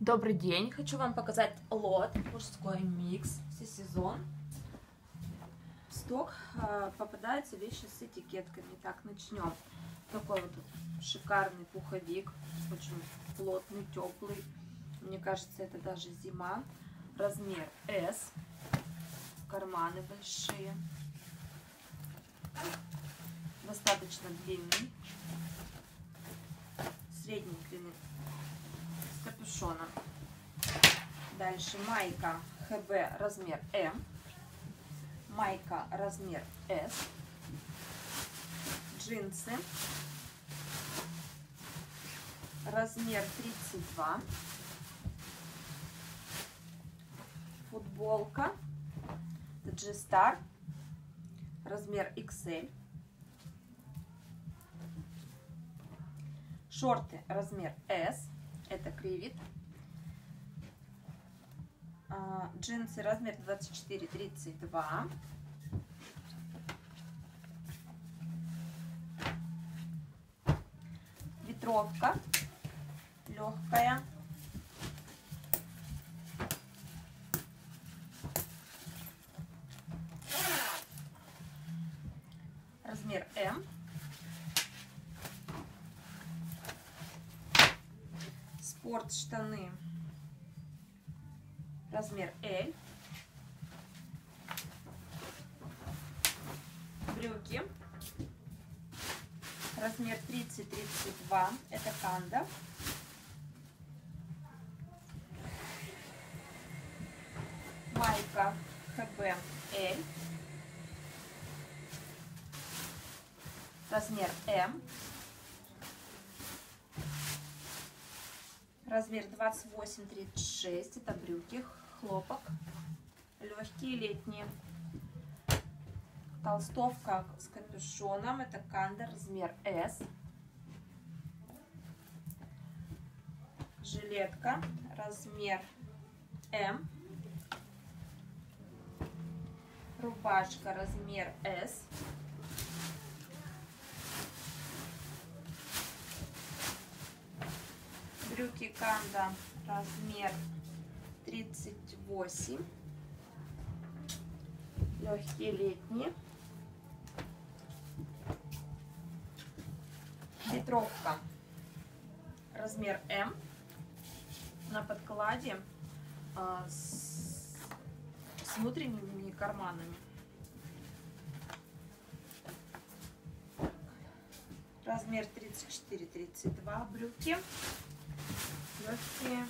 Добрый день! Хочу вам показать лот мужской микс все сезон. В сток э, попадаются вещи с этикетками. Так, начнем. Такой вот шикарный пуховик, очень плотный, теплый. Мне кажется, это даже зима. Размер S. Карманы большие. Достаточно длинный. Средней длины капюшоном. Дальше майка ХБ размер М. Майка размер S. Джинсы. Размер 32. Футболка. G-Star. Размер XL. Шорты размер S это кривит. А, джинсы размер 24-32. Ветровка легкая. Размер М. спорт штаны размер L. Брюки размер 30-32, это канда. Майка ХБ L. Размер М. Размер 28-36. Это брюки, хлопок. Легкие летние. Толстовка с капюшоном. Это кандер, размер S. Жилетка, размер М. Рубашка, размер S. брюки Канда размер 38. Легкие летние. Ветровка размер М на подкладе а, с, с внутренними карманами. Размер 34-32 брюки легкие.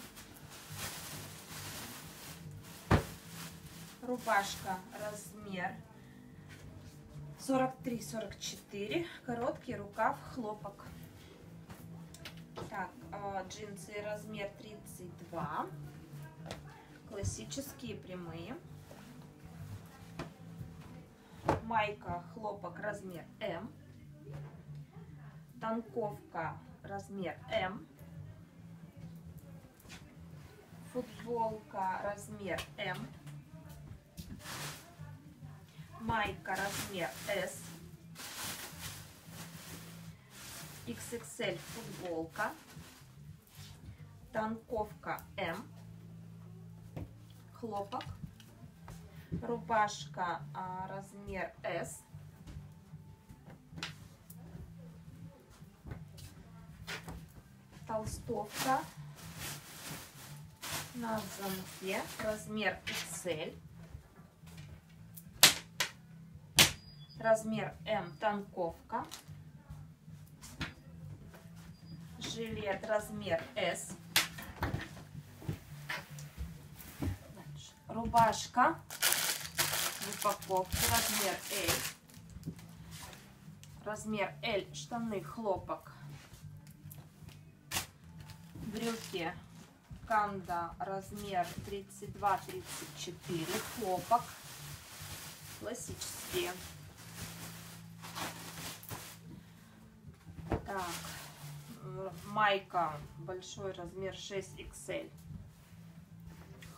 Рубашка размер 43-44. Короткий рукав хлопок. Так, а, джинсы размер 32. Классические прямые. Майка хлопок размер М. Танковка размер М футболка размер М, майка размер S, XXL футболка, танковка М, хлопок, рубашка а, размер S, толстовка на замке, размер XL, размер М танковка, жилет размер S, рубашка в упаковке размер L, размер L штаны хлопок, брюки Канда размер 32-34, хлопок, классические. Так, майка большой размер 6XL,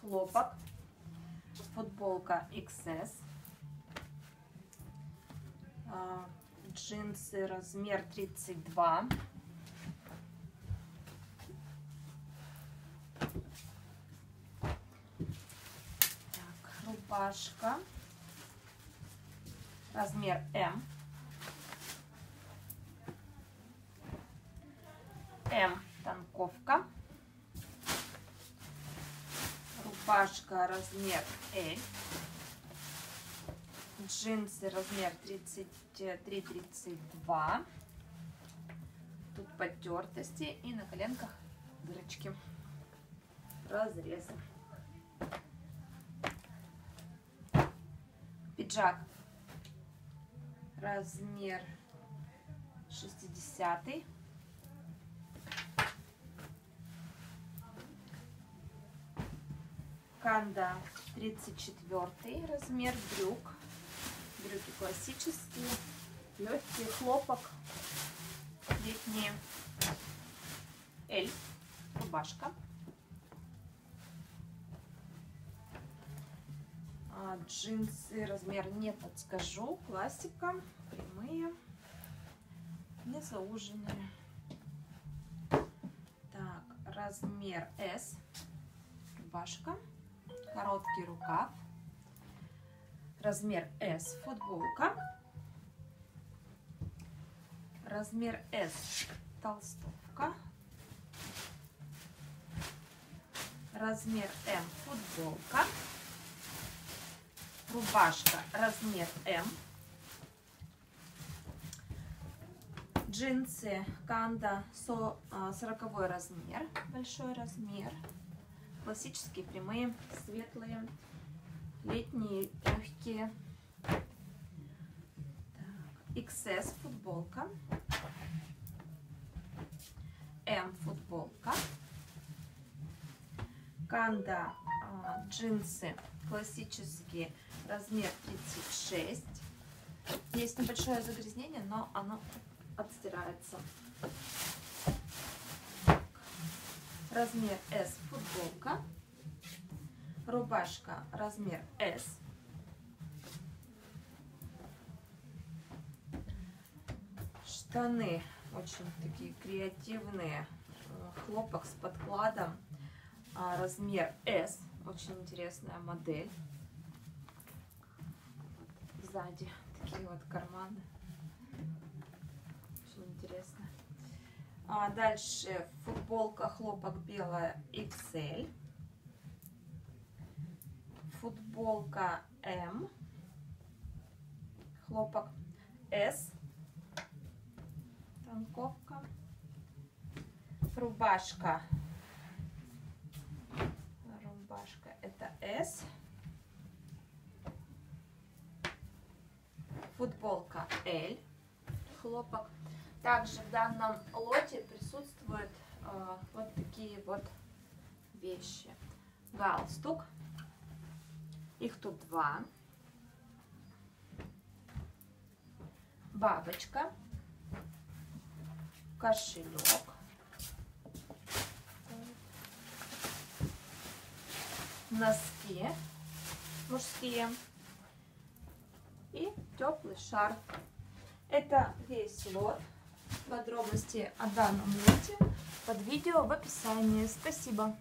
хлопок, футболка XS, а, джинсы размер 32 Так, рубашка. Размер М. М танковка. Рубашка размер Э, Джинсы размер 33-32. Тут потертости и на коленках дырочки. Разрезы. Пиджак. Размер 60 -й. Канда 34 размер брюк. Брюки классические, легкий хлопок, летние. Эль, рубашка. Джинсы размер не подскажу. Классика, прямые, не зауженные. Так, размер S, рубашка, короткий рукав. Размер S, футболка. Размер S, толстовка. Размер М, футболка. Рубашка, размер М. Джинсы Канда 40 размер, большой размер. Классические прямые, светлые, летние, легкие. Так, XS футболка. М футболка. Канда а, джинсы классические, размер 36. Есть небольшое загрязнение, но оно отстирается. Размер S футболка. Рубашка размер S. Штаны очень такие креативные. Хлопок с подкладом. А, размер S. Очень интересная модель. Сзади. Такие вот карманы. Очень интересно. А дальше. Футболка хлопок белая XL футболка М, хлопок С, танковка, рубашка, рубашка это С, футболка L, хлопок. Также в данном лоте присутствуют э, вот такие вот вещи. Галстук их тут два. Бабочка. Кошелек. Носки мужские. И теплый шарф. Это весь лот. Подробности о данном лоте под видео в описании. Спасибо.